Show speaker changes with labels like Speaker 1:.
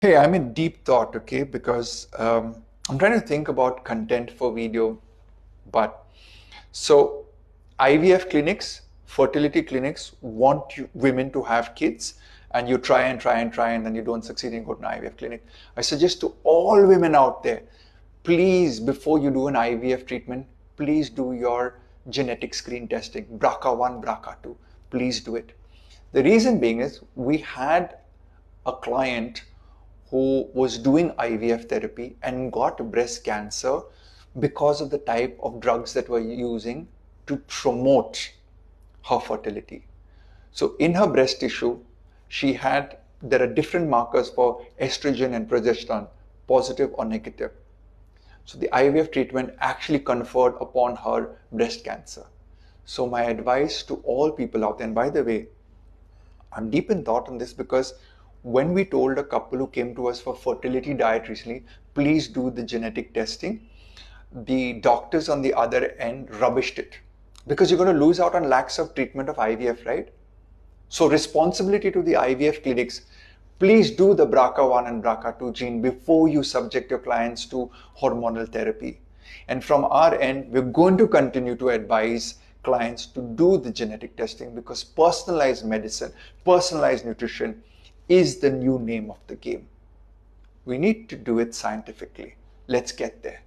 Speaker 1: Hey, I'm in deep thought, okay, because um, I'm trying to think about content for video. But so IVF clinics, fertility clinics want you, women to have kids, and you try and try and try, and then you don't succeed in going to an IVF clinic. I suggest to all women out there, please, before you do an IVF treatment, please do your genetic screen testing, BRCA1, BRCA2. Please do it. The reason being is we had a client who was doing IVF therapy and got breast cancer because of the type of drugs that were using to promote her fertility. So in her breast tissue, she had there are different markers for estrogen and progesterone, positive or negative. So the IVF treatment actually conferred upon her breast cancer. So my advice to all people out there, and by the way, I'm deep in thought on this because when we told a couple who came to us for fertility diet recently, please do the genetic testing, the doctors on the other end rubbished it because you're going to lose out on lakhs of treatment of IVF, right? So responsibility to the IVF clinics. Please do the BRCA1 and BRCA2 gene before you subject your clients to hormonal therapy. And from our end, we're going to continue to advise clients to do the genetic testing because personalized medicine, personalized nutrition is the new name of the game. We need to do it scientifically. Let's get there.